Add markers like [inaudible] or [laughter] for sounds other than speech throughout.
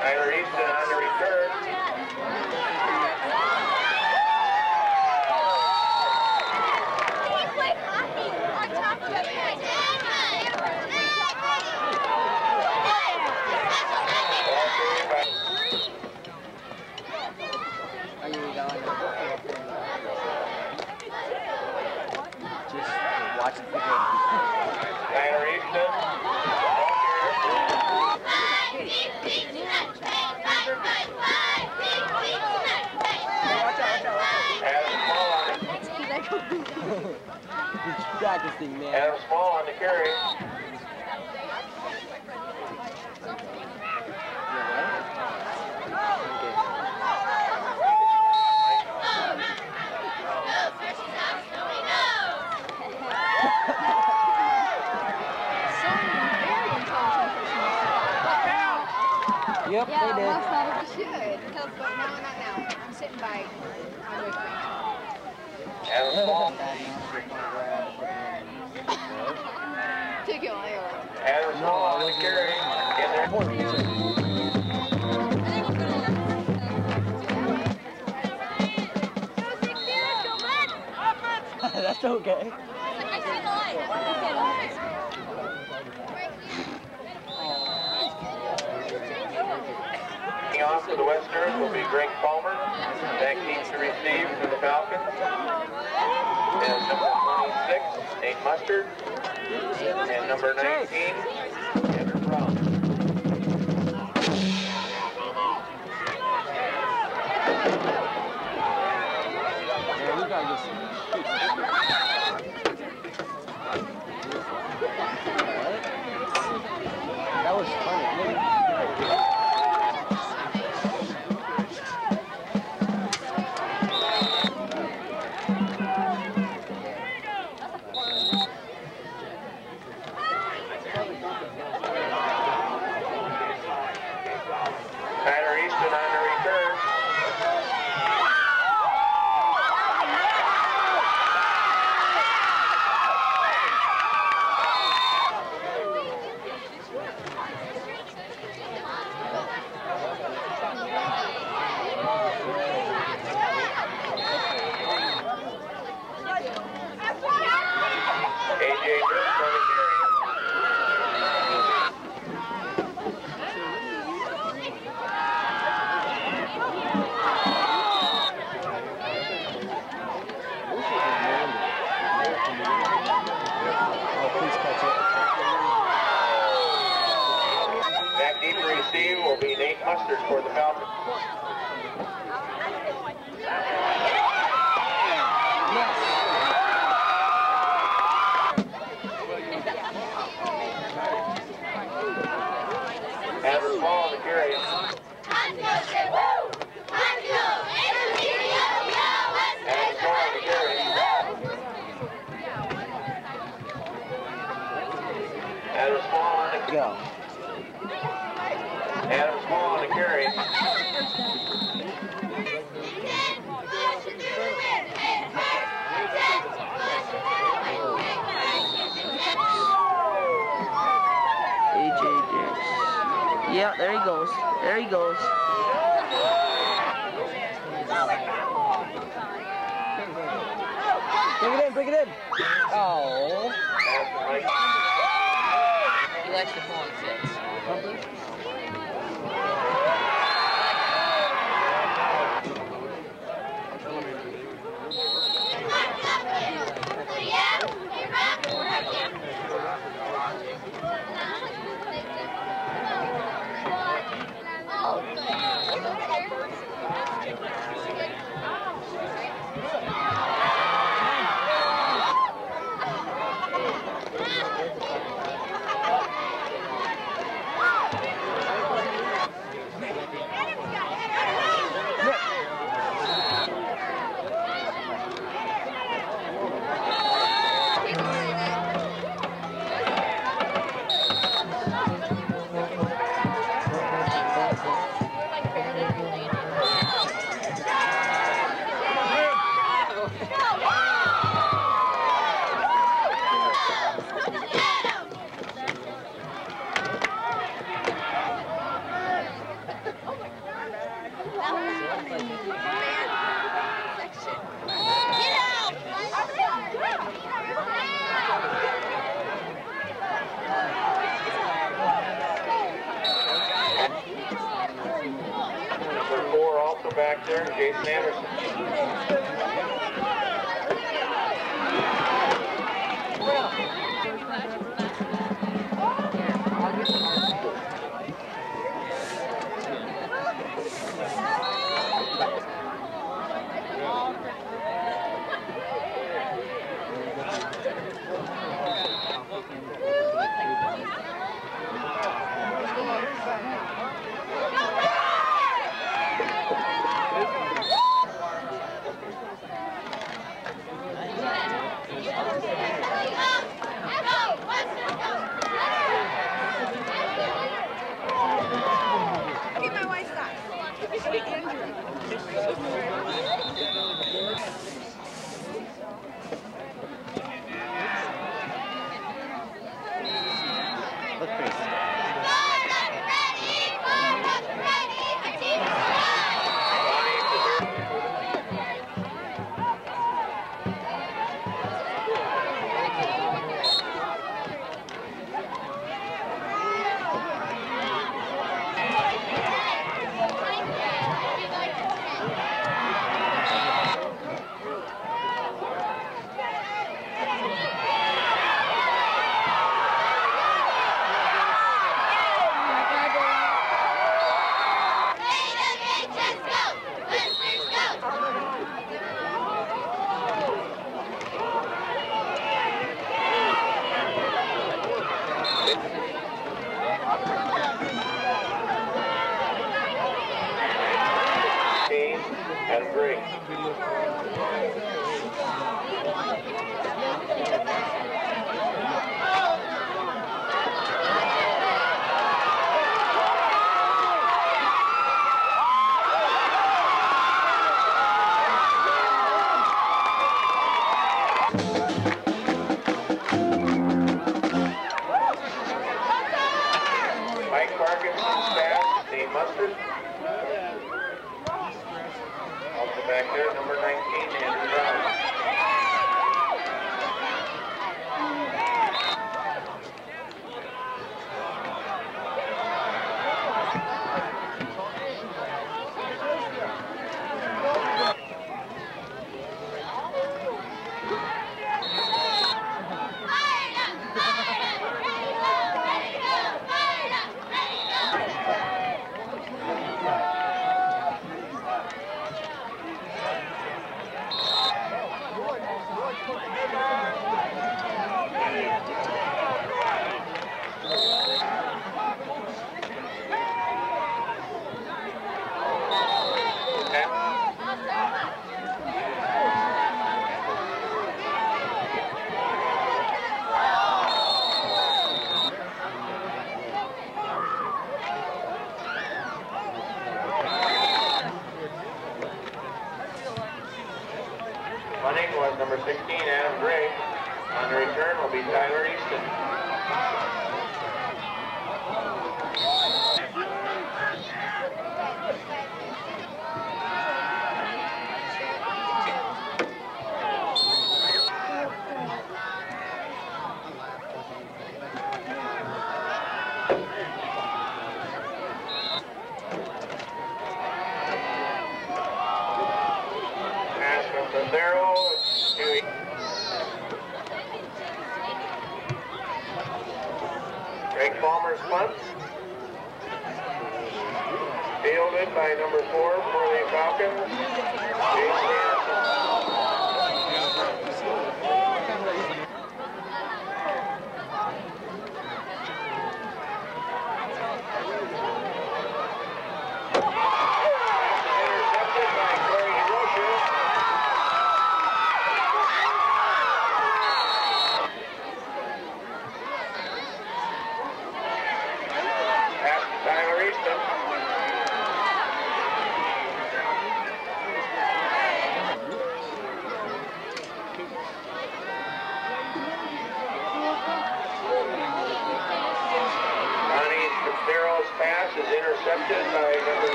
Tyler Easton on the return. Ball carried by Just watching the game. Tyler Easton. Ball carried. Adam Small on the, He's practicing, man. Adam Small on the carry. Yep, Yeah, they did. most of it we should. But no, not now. I'm sitting by my boyfriend. Adam Small. That's okay. Off for the Westerners will be Greg Palmer. Back team to receive for the Falcons. And number 26, Nate Mustard. And number 19, Andrew Brown.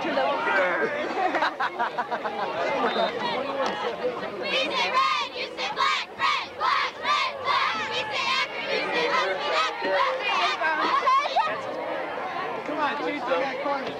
to the [laughs] we say red, you say black, red, black, red, black. We say Akron, you say Huffman, Akron, Huffman, Akron. Come on, chase on that corner.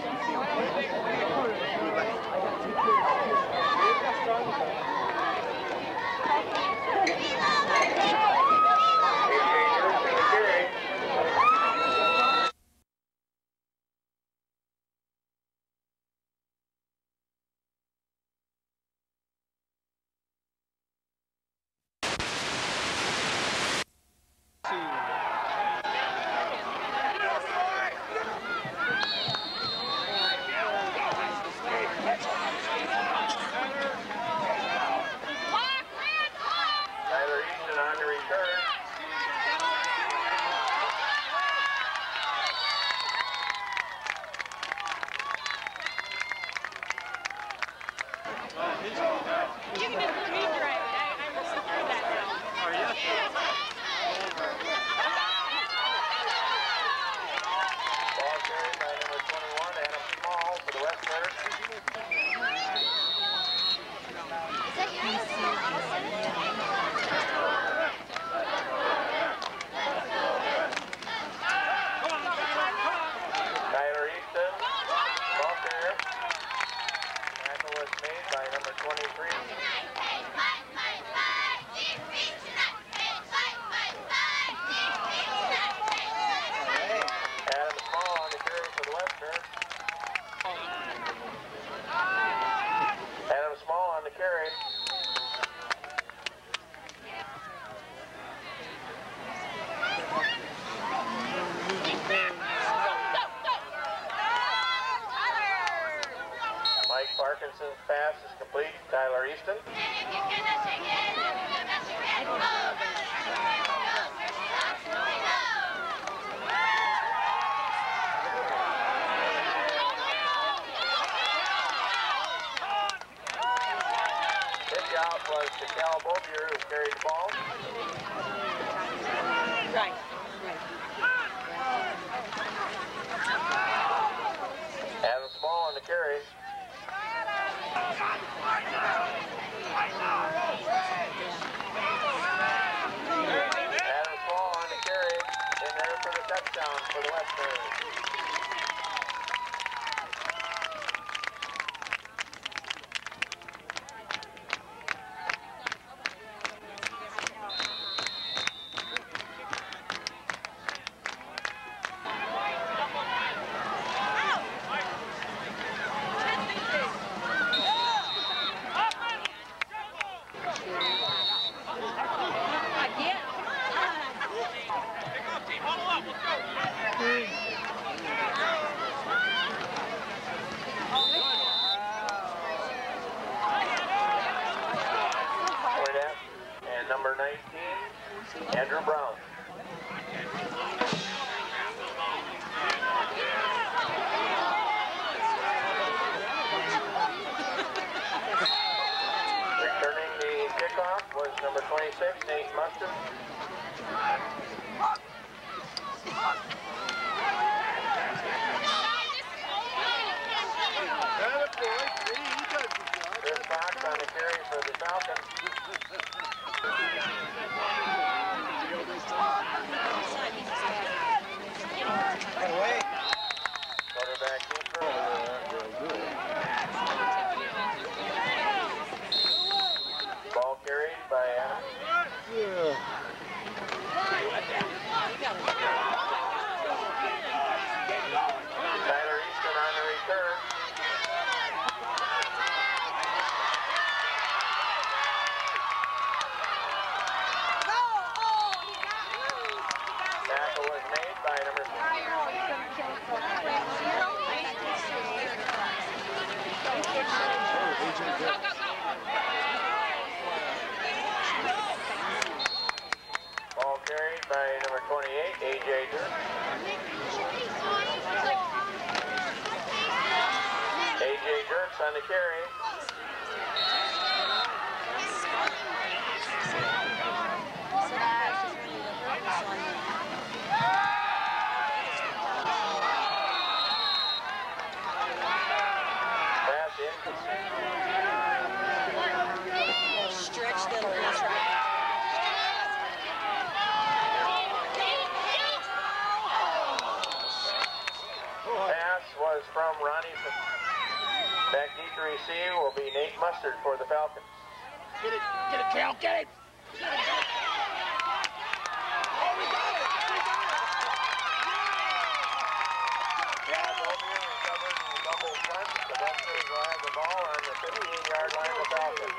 Front. Will have the ball on the 15-yard line of Falcons.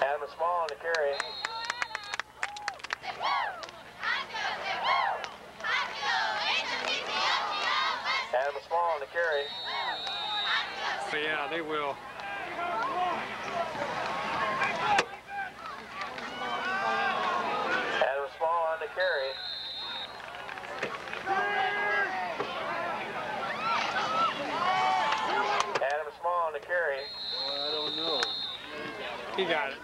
Adam Small on the carry. Adam Small on the carry. Yeah, they will. Adam Small on the carry. Adam Small on the carry. I don't know. He got it.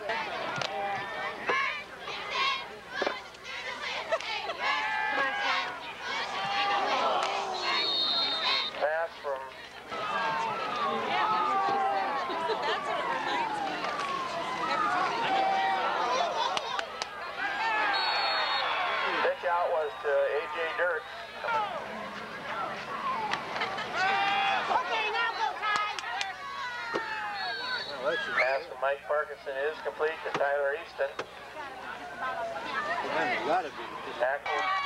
Pass from pitch out was to AJ Dirks. Oh, that's a, Pass Parkinson is complete to Tyler Easton. gotta be. Tackle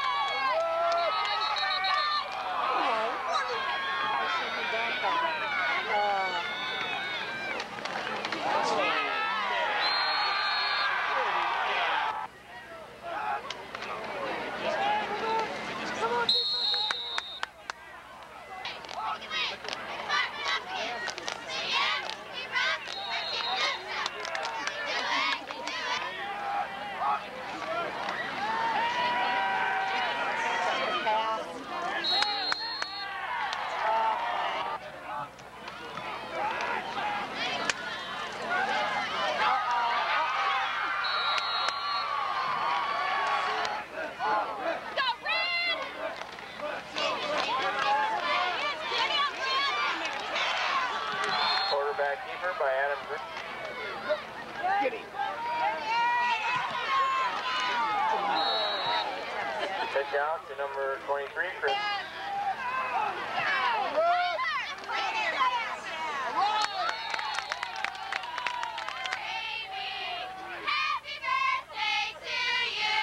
quarterback keeper by Adam Gr- Pitch out to number 23, Chris. Happy birthday to you.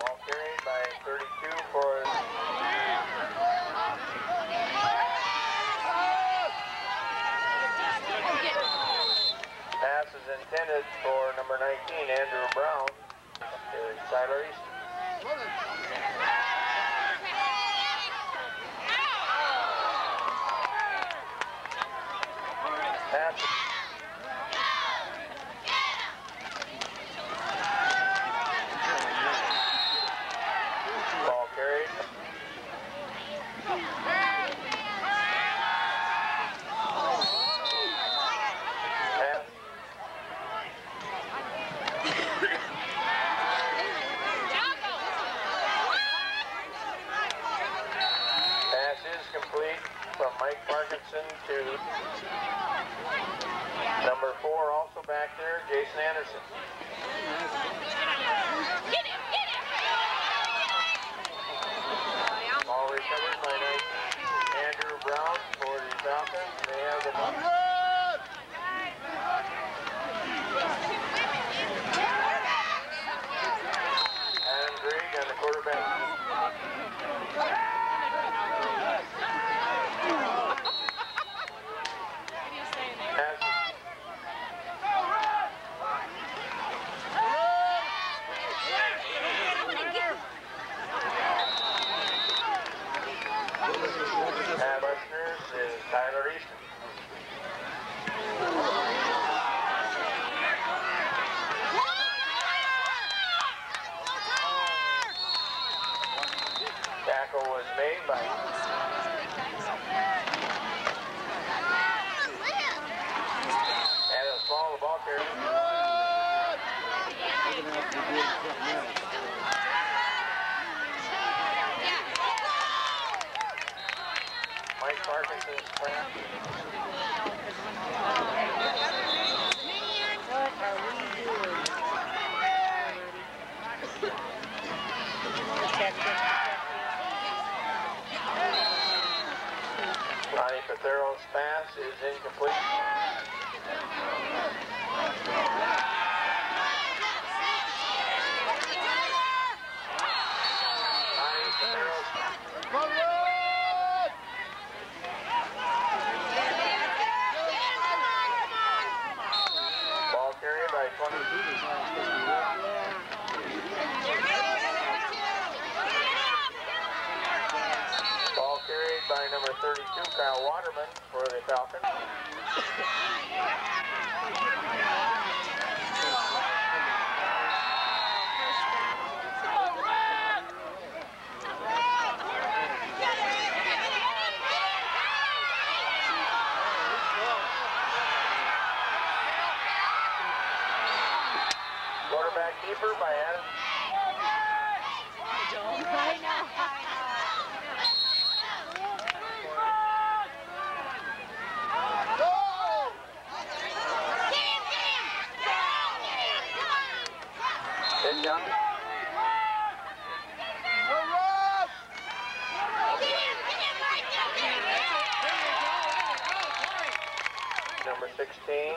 Ball carried by 32 for pass is intended for number 19, Andrew Brown. Tyler Easton. Pass ball carried. Pass Pass is complete from Mike Parkinson to number four, also back there, Jason Anderson. 32, Kyle Waterman for the Falcons. [laughs] team.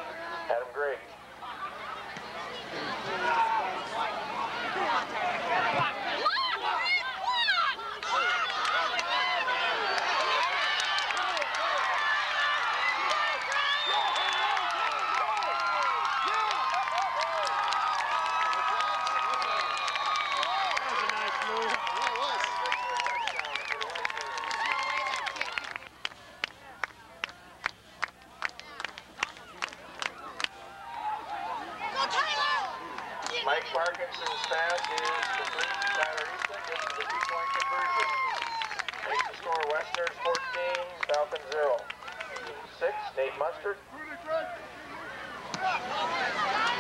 Parkinson's pass is complete. Tyler gets the two-point conversion. Makes the score Westerners 14, Falcons 0. 6, Nate Mustard.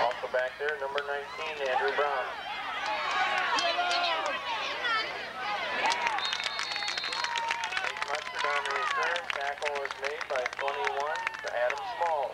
Also back there, number 19, Andrew Brown. Nate Mustard on the return. Tackle was made by 21, Adam Small.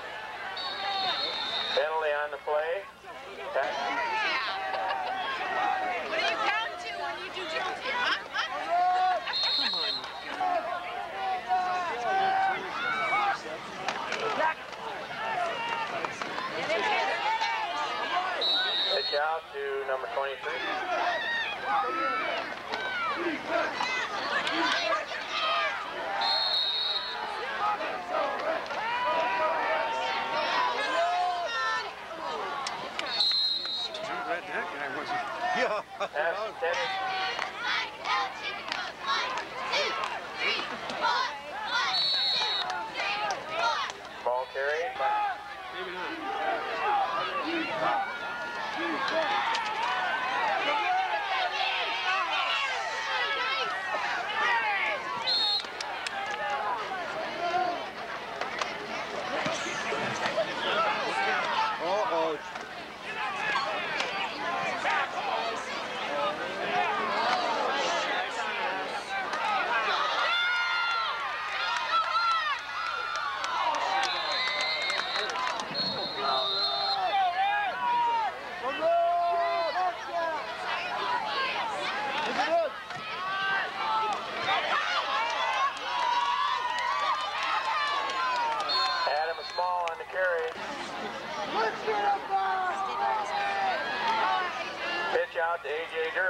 Out AJ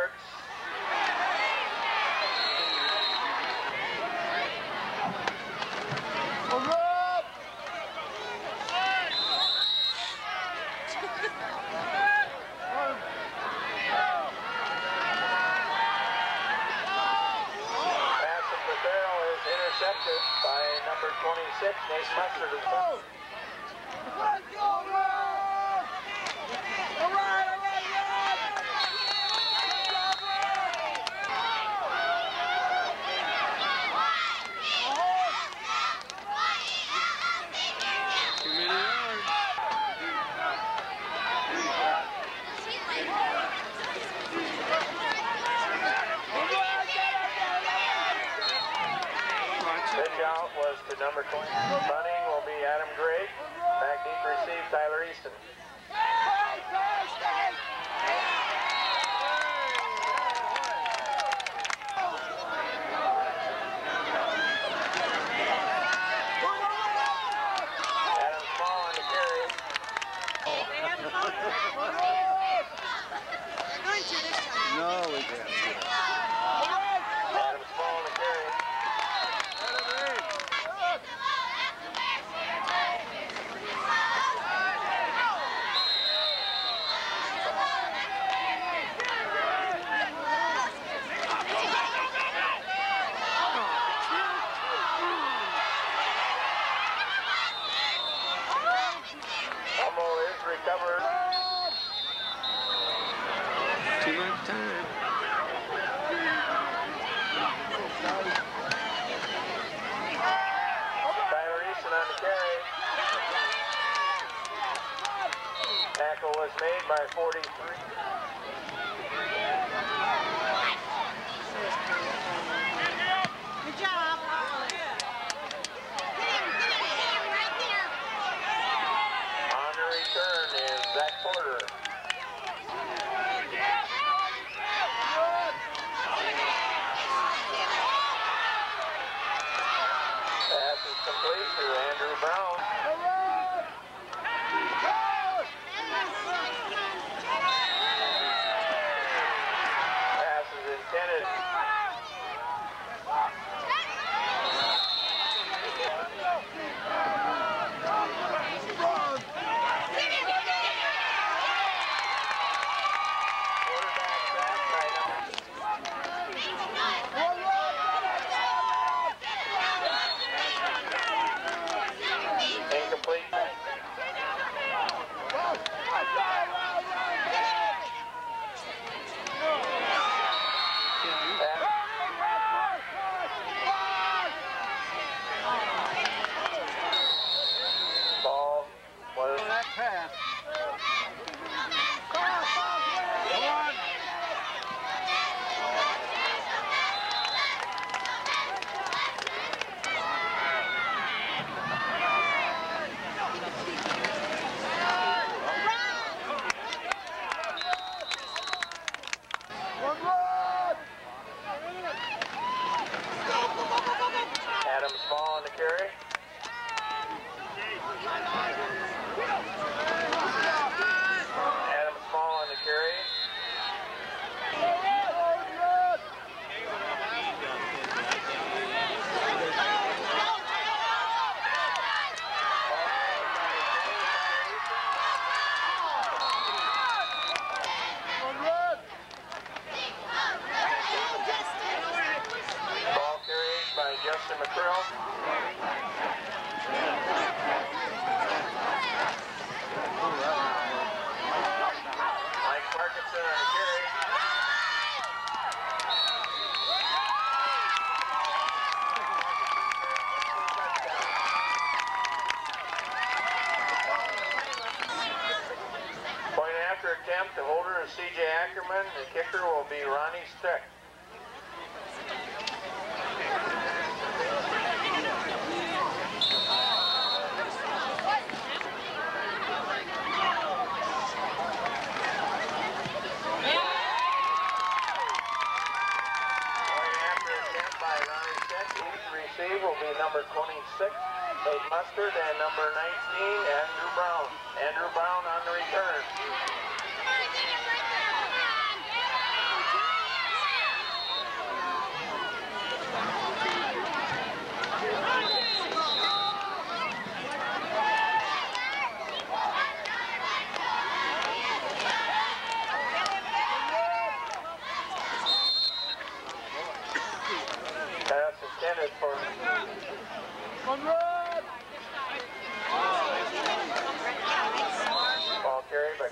Point after attempt, the holder is C.J. Ackerman. The kicker will be Ronnie Stick.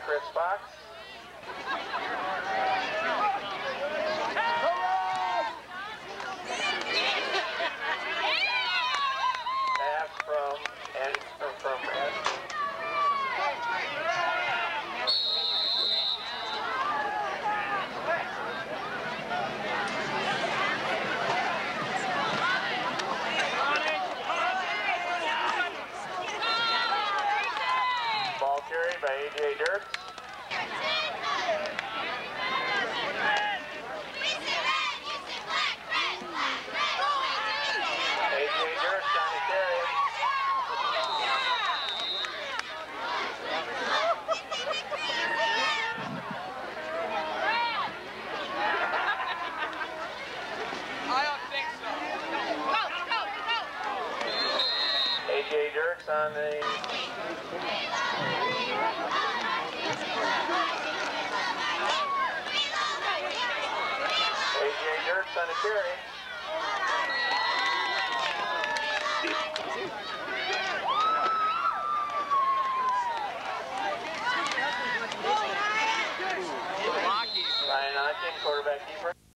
Chris Fox.